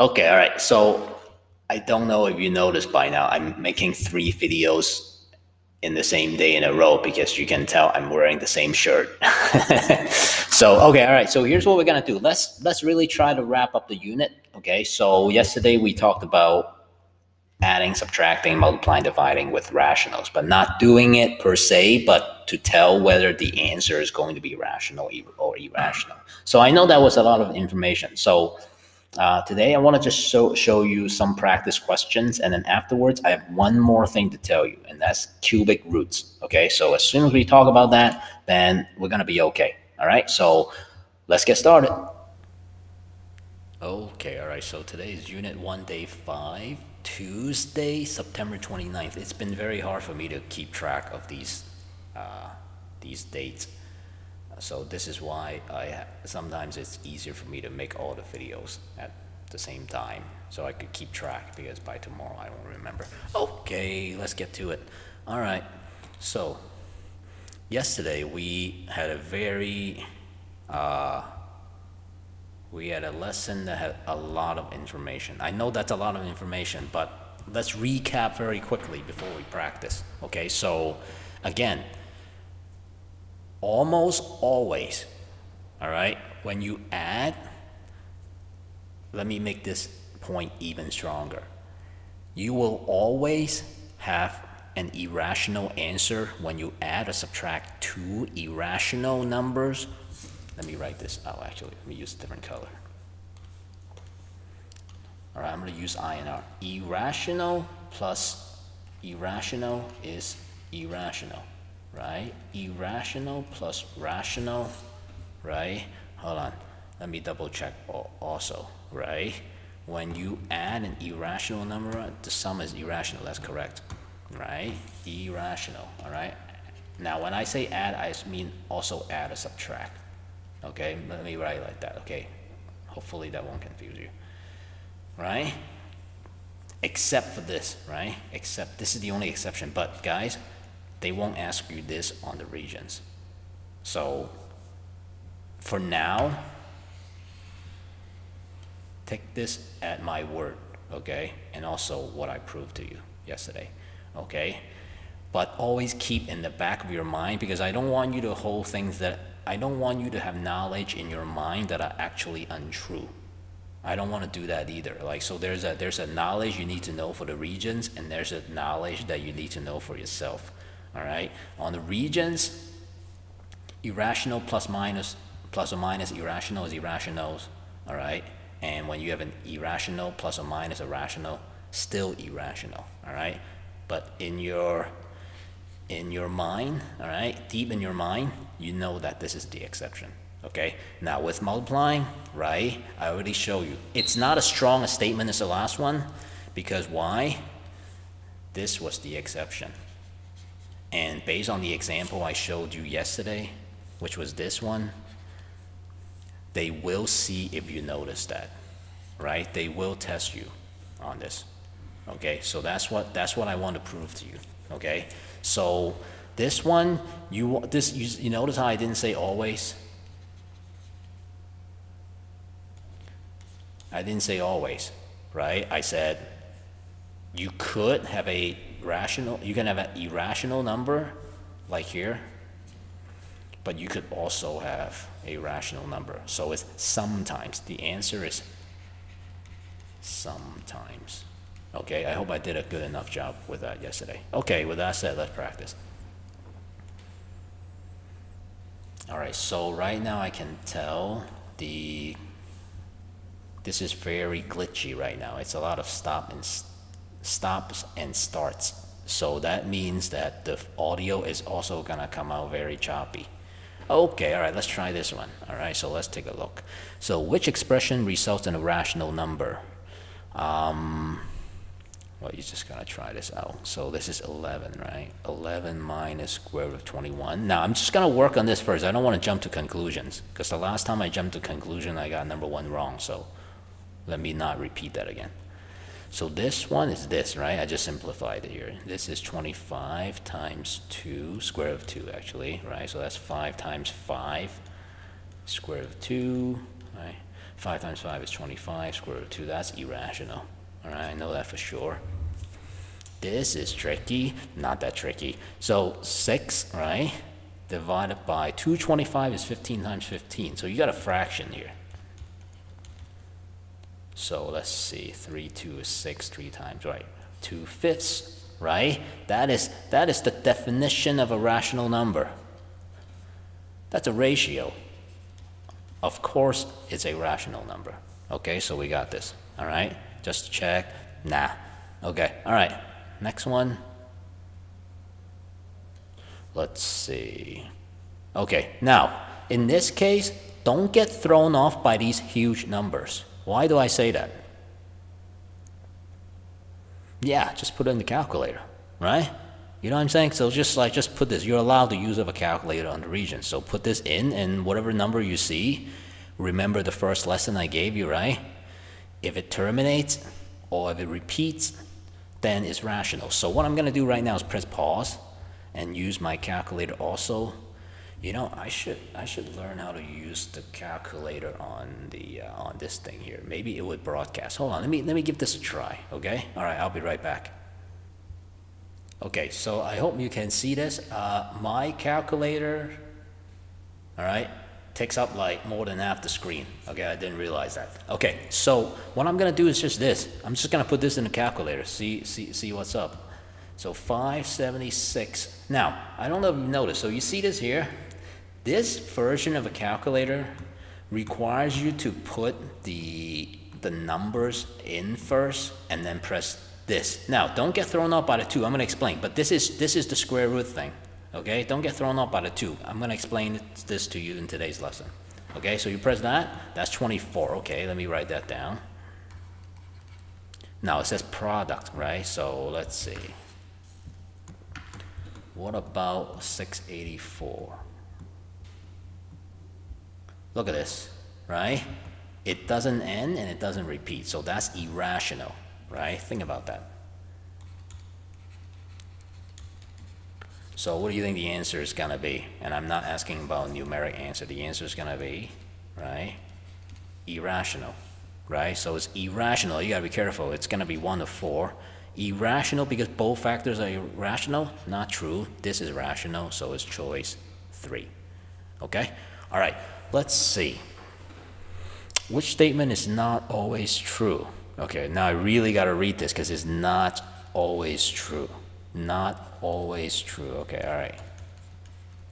Okay, all right. So I don't know if you noticed by now, I'm making three videos in the same day in a row because you can tell I'm wearing the same shirt. so okay, all right. So here's what we're gonna do. Let's let's really try to wrap up the unit. Okay. So yesterday we talked about adding, subtracting, multiplying, dividing with rationals, but not doing it per se, but to tell whether the answer is going to be rational or irrational. So I know that was a lot of information. So uh, today I want to just show, show you some practice questions and then afterwards I have one more thing to tell you and that's cubic roots. Okay, so as soon as we talk about that, then we're going to be okay. All right, so let's get started. Okay, all right, so today is unit one, day five. Tuesday, September 29th. It's been very hard for me to keep track of these uh, these dates. So this is why I sometimes it's easier for me to make all the videos at the same time so I could keep track because by tomorrow I won't remember. Okay, let's get to it. All right. So yesterday we had a very uh, we had a lesson that had a lot of information. I know that's a lot of information, but let's recap very quickly before we practice. Okay, so again, almost always, all right, when you add, let me make this point even stronger. You will always have an irrational answer when you add or subtract two irrational numbers let me write this out actually. Let me use a different color. All right, I'm going to use INR. Irrational plus irrational is irrational, right? Irrational plus rational, right? Hold on. Let me double check also, right? When you add an irrational number, the sum is irrational. That's correct, right? Irrational, all right? Now, when I say add, I mean also add or subtract. Okay, let me write it like that, okay? Hopefully that won't confuse you, right? Except for this, right? Except this is the only exception, but guys, they won't ask you this on the Regents. So for now, take this at my word, okay? And also what I proved to you yesterday, okay? But always keep in the back of your mind because I don't want you to hold things that I don't want you to have knowledge in your mind that are actually untrue. I don't want to do that either. Like so there's a there's a knowledge you need to know for the Regents and there's a knowledge that you need to know for yourself. All right? On the Regents, irrational plus minus plus or minus irrational is irrationals. All right? And when you have an irrational plus or minus irrational, still irrational. All right? But in your in your mind, all right, deep in your mind, you know that this is the exception. Okay, now with multiplying, right, I already show you. It's not as strong a statement as the last one, because why? This was the exception. And based on the example I showed you yesterday, which was this one, they will see if you notice that, right? They will test you on this. Okay, so that's what that's what I want to prove to you. Okay, so this one, you this you, you notice how I didn't say always. I didn't say always, right? I said you could have a rational, you can have an irrational number, like here, but you could also have a rational number. So it's sometimes. The answer is sometimes. Okay, I hope I did a good enough job with that yesterday. Okay, with that said, let's practice. All right, so right now I can tell the, this is very glitchy right now. It's a lot of stop and stops and starts. So that means that the audio is also gonna come out very choppy. Okay, all right, let's try this one. All right, so let's take a look. So which expression results in a rational number? Um, well, you're just gonna try this out. So this is 11, right? 11 minus square root of 21. Now I'm just gonna work on this first. I don't wanna jump to conclusions because the last time I jumped to conclusion, I got number one wrong. So let me not repeat that again. So this one is this, right? I just simplified it here. This is 25 times 2, square of 2 actually, right? So that's 5 times 5, square of 2, right? 5 times 5 is 25, square root of 2, that's irrational. All right, I know that for sure. This is tricky, not that tricky. So 6, right, divided by 225 is 15 times 15. So you got a fraction here. So let's see, 3, 2 6, 3 times, right? 2 fifths, right? That is, that is the definition of a rational number. That's a ratio. Of course, it's a rational number. Okay, so we got this. All right, just check. Nah. Okay, all right. Next one. Let's see. Okay, now, in this case, don't get thrown off by these huge numbers. Why do I say that? Yeah, just put it in the calculator, right? You know what I'm saying? So just like, just put this, you're allowed to use of a calculator on the region. So put this in and whatever number you see, remember the first lesson I gave you, right? If it terminates or if it repeats, then it's rational. So what I'm gonna do right now is press pause and use my calculator also. You know, I should I should learn how to use the calculator on the uh, on this thing here. Maybe it would broadcast. Hold on, let me let me give this a try. Okay. All right, I'll be right back. Okay, so I hope you can see this. Uh, my calculator, all right, takes up like more than half the screen. Okay, I didn't realize that. Okay, so what I'm gonna do is just this. I'm just gonna put this in the calculator, see, see, see what's up. So 576. Now, I don't know if you noticed, so you see this here? This version of a calculator requires you to put the, the numbers in first and then press this. Now, don't get thrown off by the two. I'm going to explain. But this is, this is the square root thing. Okay? Don't get thrown off by the two. I'm going to explain this to you in today's lesson. Okay? So you press that. That's 24. Okay, let me write that down. Now, it says product, right? So let's see. What about 684? Look at this, right? It doesn't end and it doesn't repeat. So that's irrational right? Think about that. So what do you think the answer is going to be? And I'm not asking about a numeric answer. The answer is going to be, right, irrational, right? So it's irrational. You got to be careful. It's going to be 1 of 4. Irrational because both factors are irrational? Not true. This is rational, so it's choice 3. Okay? All right, let's see. Which statement is not always true? Okay, now I really got to read this because it's not always true. Not always true. Okay, all right.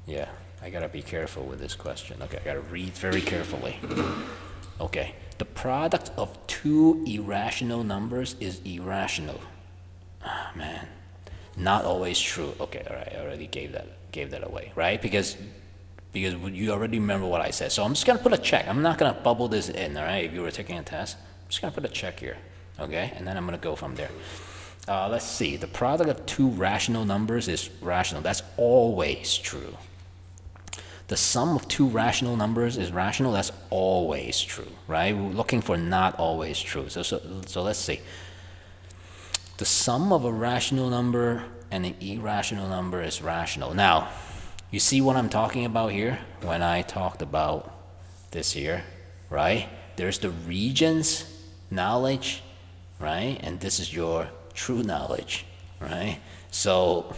Yeah, I got to be careful with this question. Okay, I got to read very carefully. Okay, the product of two irrational numbers is irrational. Ah, oh, man. Not always true. Okay, all right, I already gave that gave that away, right? Because because you already remember what I said. So I'm just gonna put a check. I'm not gonna bubble this in, all right? If you were taking a test, I'm just going to put a check here, okay? And then I'm going to go from there. Uh, let's see. The product of two rational numbers is rational. That's always true. The sum of two rational numbers is rational. That's always true, right? We're looking for not always true. So, so, so let's see. The sum of a rational number and an irrational number is rational. Now, you see what I'm talking about here when I talked about this here, right? There's the Regents knowledge, right? And this is your true knowledge, right? So,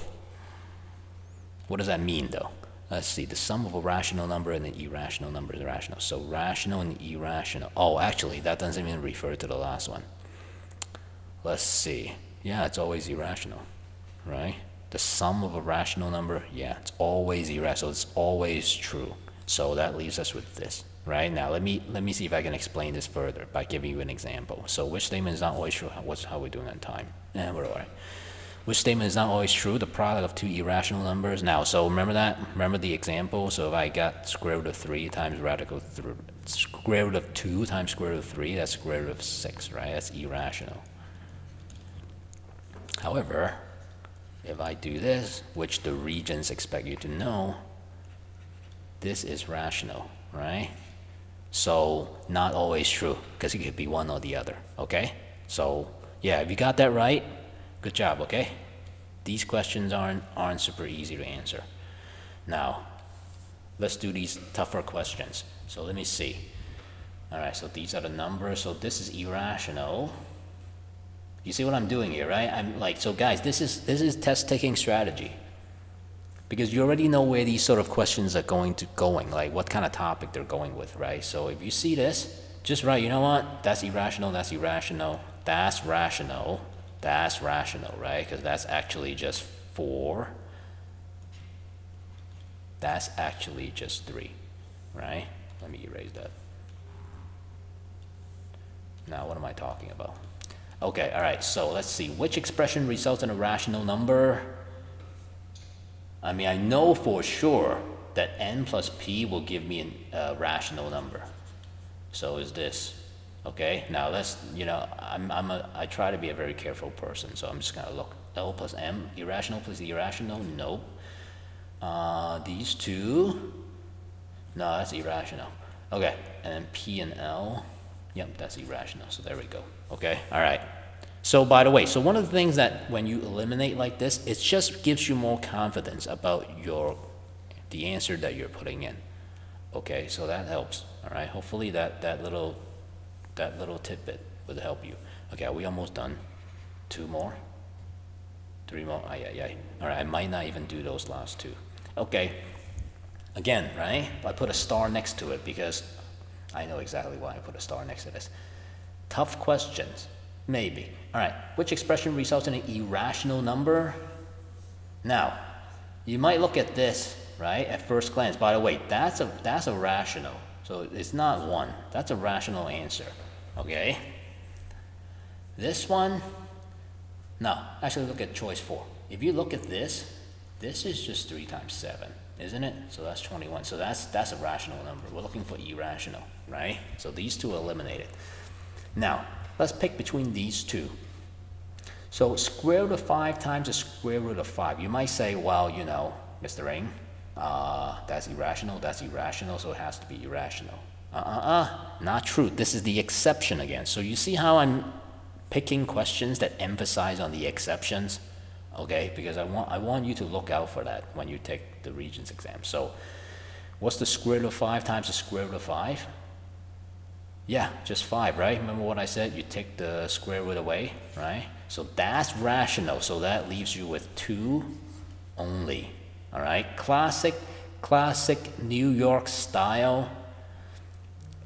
what does that mean though? Let's see, the sum of a rational number and an irrational number is rational. So rational and irrational. Oh, actually, that doesn't even refer to the last one. Let's see. Yeah, it's always irrational, right? The sum of a rational number, yeah, it's always irrational. It's always true. So that leaves us with this right? Now, let me, let me see if I can explain this further by giving you an example. So which statement is not always true? What's, how are we doing on time? Eh, We're all right. Which statement is not always true? The product of two irrational numbers. Now, so remember that? Remember the example? So if I got square root of 3 times radical, th square root of 2 times square root of 3, that's square root of 6, right? That's irrational. However, if I do this, which the Regents expect you to know, this is rational, right? So not always true because it could be one or the other, okay? So yeah, if you got that right, good job, okay? These questions aren't, aren't super easy to answer. Now, let's do these tougher questions. So let me see. All right, so these are the numbers. So this is irrational. You see what I'm doing here, right? I'm like, so guys, this is this is test taking strategy. Because you already know where these sort of questions are going to going, like what kind of topic they're going with, right? So if you see this, just write, you know what? That's irrational, that's irrational, that's rational, that's rational, right? Because that's actually just four. That's actually just three, right? Let me erase that. Now, what am I talking about? Okay, all right, so let's see. Which expression results in a rational number? I mean, I know for sure that n plus p will give me a rational number. So is this. Okay, now let's, you know, I'm, I'm a, I try to be a very careful person, so I'm just gonna look. L plus M, irrational plus irrational, no. Uh, these two, no, that's irrational. Okay, and then P and L, yep, that's irrational, so there we go. Okay, all right. So by the way, so one of the things that when you eliminate like this, it just gives you more confidence about your, the answer that you're putting in. Okay, so that helps, all right? Hopefully that, that little, that little tidbit would help you. Okay, are we almost done? Two more? Three more? Aye, aye, aye. All right, I might not even do those last two. Okay, again, right? I put a star next to it because I know exactly why I put a star next to this. Tough questions, maybe. All right, which expression results in an irrational number? Now, you might look at this right? At first glance, by the way, that's a, that's a rational. So it's not one. That's a rational answer, okay? This one, no, actually look at choice four. If you look at this, this is just three times seven, isn't it? So that's 21. So that's, that's a rational number. We're looking for irrational, right? So these two are eliminated. Now, let's pick between these two. So square root of 5 times the square root of 5. You might say, well, you know, Mr. Ng, uh, that's irrational, that's irrational, so it has to be irrational. Uh-uh-uh, not true. This is the exception again. So you see how I'm picking questions that emphasize on the exceptions? Okay, because I want, I want you to look out for that when you take the Regents exam. So what's the square root of 5 times the square root of 5? Yeah, just 5, right? Remember what I said? You take the square root away, right? So that's rational, so that leaves you with 2 only. All right, classic, classic New York style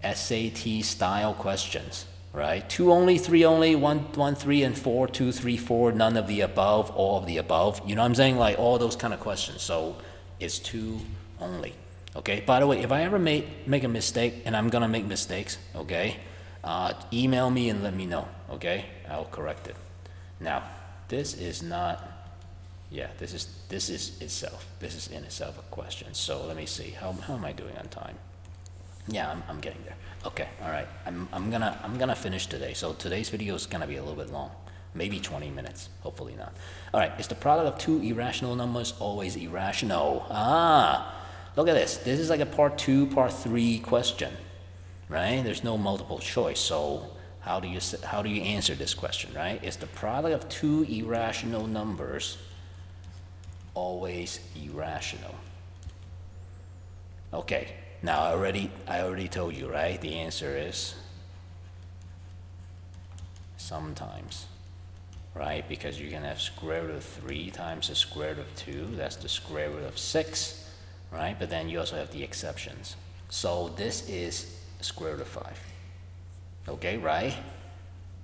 SAT style questions, right? Two only, three only, one, one, three, and four, two, three, four, none of the above, all of the above. You know what I'm saying? Like all those kind of questions. So it's two only. Okay. By the way, if I ever make make a mistake, and I'm gonna make mistakes, okay, uh, email me and let me know. Okay, I'll correct it. Now, this is not yeah, this is, this is itself, this is in itself a question. So let me see, how, how am I doing on time? Yeah, I'm, I'm getting there. Okay, all right. I'm, I'm gonna, I'm gonna finish today. So today's video is gonna be a little bit long, maybe 20 minutes, hopefully not. All right, is the product of two irrational numbers always irrational? Ah, look at this. This is like a part two, part three question, right? There's no multiple choice. So how do you, how do you answer this question, right? Is the product of two irrational numbers always irrational? Okay, now I already, I already told you, right? The answer is sometimes, right? Because you can have square root of 3 times the square root of 2, that's the square root of 6, right? But then you also have the exceptions. So this is square root of 5. Okay, right?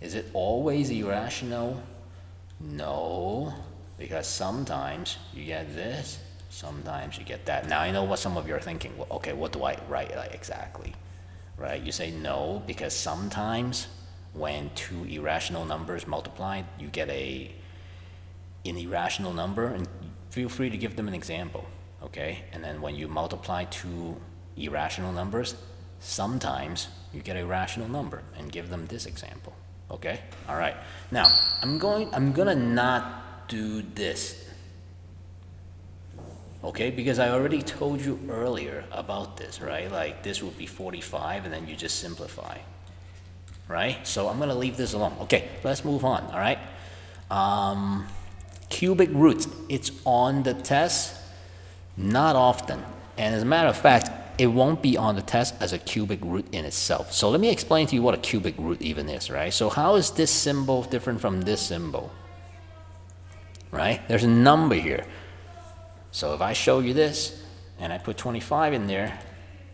Is it always irrational? No because sometimes you get this, sometimes you get that. Now I know what some of you are thinking. Well, okay, what do I write like exactly? Right? You say no because sometimes when two irrational numbers multiply, you get a an irrational number, and feel free to give them an example. Okay, and then when you multiply two irrational numbers, sometimes you get a rational number, and give them this example. Okay, all right. Now I'm going. I'm gonna not do this. Okay, because I already told you earlier about this, right? Like this would be 45 and then you just simplify, right? So I'm gonna leave this alone. Okay, let's move on, all right? Um, cubic roots, it's on the test, not often. And as a matter of fact, It won't be on the test as a cubic root in itself. So let me explain to you what a cubic root even is, right? So how is this symbol different from this symbol? Right? There's a number here. So if I show you this and I put 25 in there,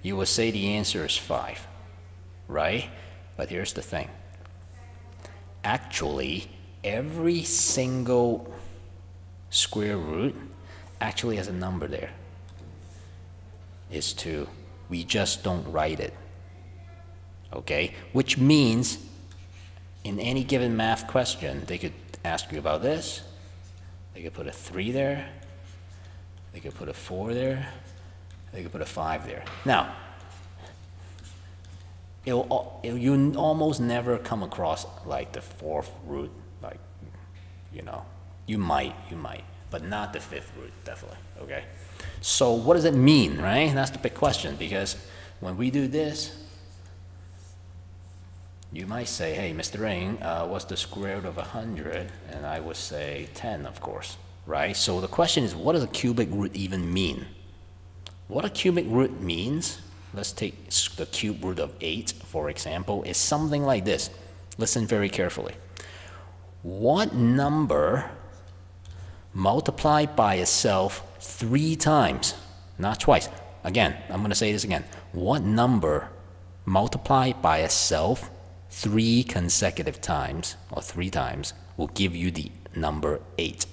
you will say the answer is 5, right? But here's the thing. Actually, every single square root actually has a number there. Is 2. We just don't write it. Okay? Which means in any given math question, they could ask you about this. They could put a 3 there. They could put a 4 there. They could put a 5 there. Now, it'll, it'll, you almost never come across like the fourth root, like, you know, you might, you might, but not the fifth root, definitely, okay? So what does it mean, right? That's the big question because when we do this, you might say, hey, Mr. Ng, uh, what's the square root of 100? And I would say 10, of course, right? So the question is, what does a cubic root even mean? What a cubic root means, let's take the cube root of 8, for example, is something like this. Listen very carefully. What number multiplied by itself three times, not twice. Again, I'm going to say this again. What number multiplied by itself three consecutive times, or three times, will give you the number 8.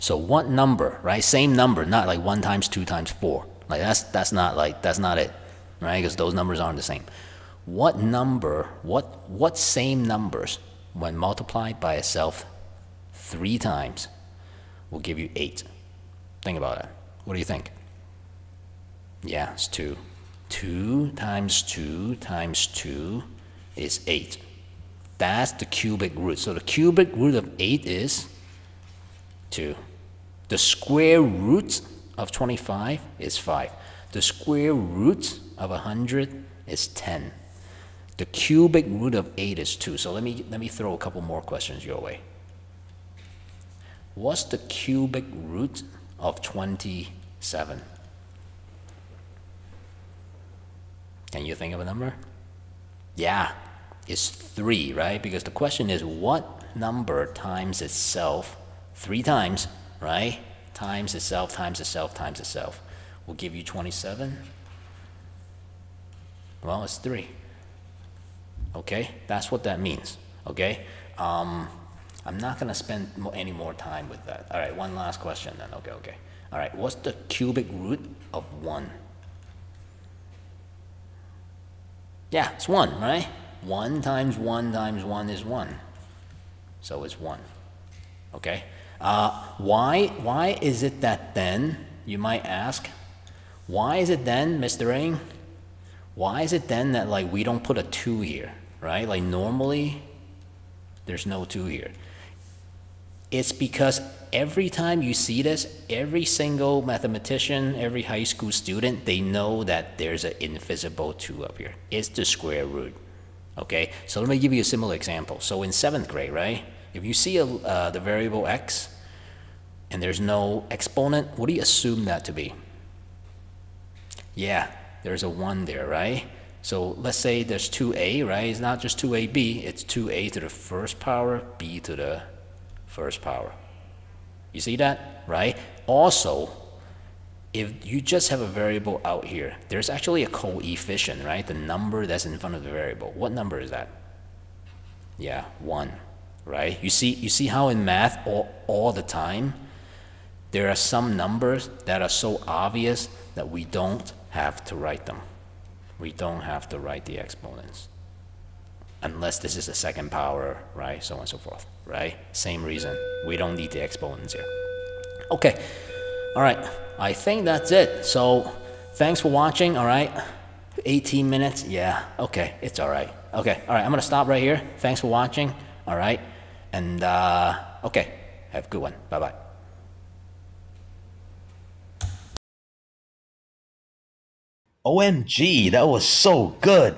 So what number, right? Same number, not like 1 times 2 times 4. Like that's, that's not like, that's not it, right? Because those numbers aren't the same. What number, what, what same numbers, when multiplied by itself three times, will give you 8. Think about it. What do you think? Yeah, it's 2. 2 times 2 times 2 is 8. That's the cubic root. So the cubic root of 8 is 2. The square root of 25 is 5. The square root of 100 is 10. The cubic root of 8 is 2. So let me, let me throw a couple more questions your way. What's the cubic root of 27? Can you think of a number? Yeah, it's 3, right? Because the question is what number times itself three times, right? Times itself, times itself, times itself will give you 27. Well, it's 3. Okay? That's what that means. Okay? Um, I'm not going to spend any more time with that. All right, one last question then. Okay, okay. All right, what's the cubic root of 1? Yeah, it's 1, right? 1 times 1 times 1 is 1. So it's 1. Okay? Uh, why, why is it that then, you might ask, why is it then, Mr. Ng, why is it then that like we don't put a 2 here, right? Like normally, there's no 2 here. It's because every time you see this, every single mathematician, every high school student, they know that there's an invisible 2 up here. It's the square root. Okay, so let me give you a similar example. So in seventh grade, right, if you see a, uh, the variable x and there's no exponent, what do you assume that to be? Yeah, there's a 1 there, right? So let's say there's 2a, right? It's not just 2ab, it's 2a to the first power, b to the first power. You see that, right? Also, if you just have a variable out here, there's actually a coefficient, right? The number that's in front of the variable. What number is that? Yeah, 1, right? You see, you see how in math all, all the time, there are some numbers that are so obvious that we don't have to write them. We don't have to write the exponents unless this is a second power, right? So on and so forth, right? Same reason. We don't need the exponents here. Okay, all right. I think that's it. So thanks for watching, all right? 18 minutes, yeah, okay, it's all right. Okay, all right, I'm gonna stop right here. Thanks for watching, all right? And, uh, okay, have a good one. Bye-bye. OMG, that was so good.